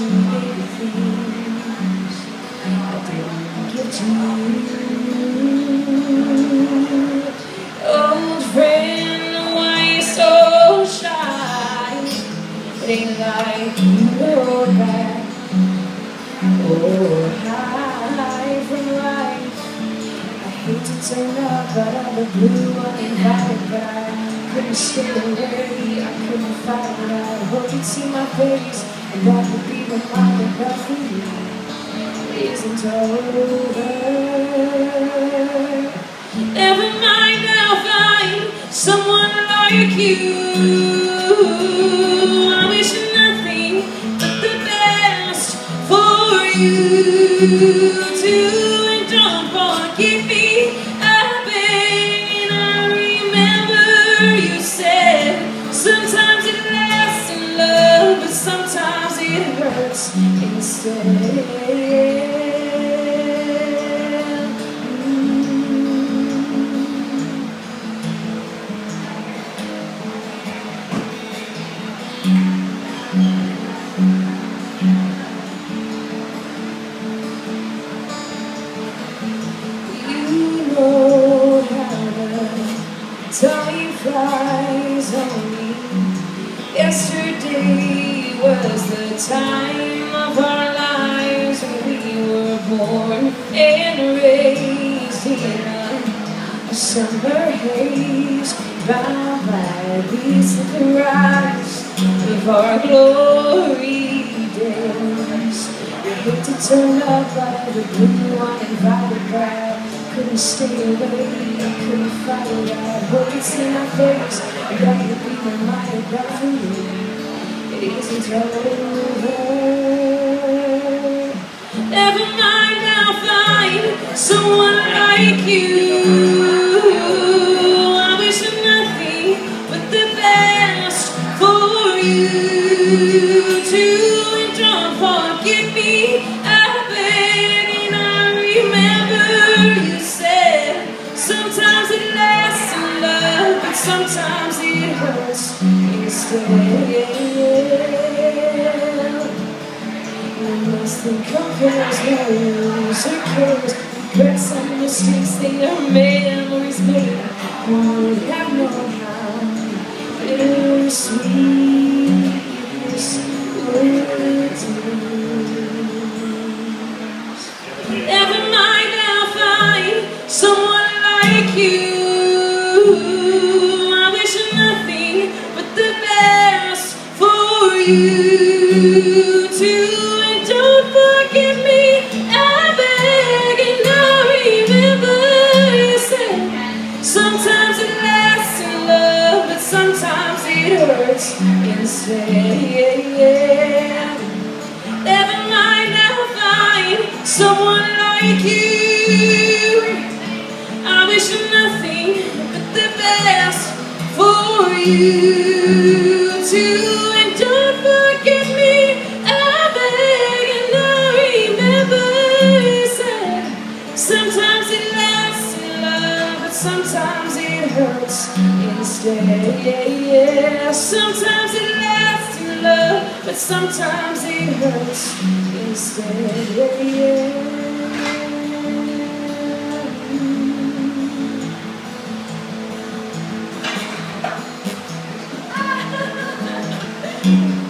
you things I didn't to you. Old friend, why you so shy? It ain't like you from. I hate to turn up out of the blue uninvited, but I couldn't stay away. I couldn't fight it. I hope you'd see my face, and that would be reminded that for you isn't over. Never mind, I'll find someone like you. I wish nothing but the best for you too, and don't forget time flies on me. Yesterday was the time of our born and raised in a summer haze. Bound by these the rise of our glory days. We hate to turn up out of the blue uninvited, I couldn't stay away. Couldn't fight it. I hope you'd see my face. I got to be reminded that for it isn't over. Like you. I wish nothing but the best for you too, and don't forget me. I beg and I remember you said sometimes it lasts in love, but sometimes it hurts instead. Think compares no loser cares. Regrets and mistakes, they are memories made. Who would have how bittersweet this would be? Never mind, I'll find someone like you. I wish nothing but the best for you too, and don't forget me. It hurts instead. Never mind, I'll find someone like you. I wish nothing but the best for you and don't forget me. I beg and I remember sometimes it lasts in love, but sometimes it hurts instead. Yeah, sometimes it lasts in love, but sometimes it hurts instead. Yeah. Thank.